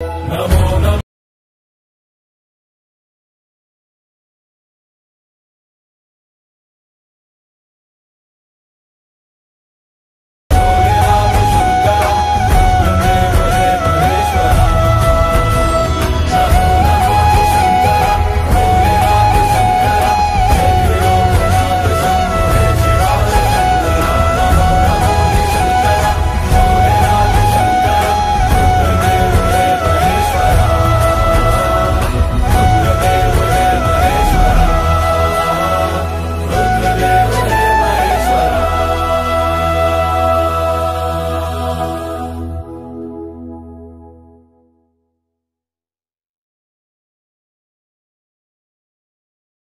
Namo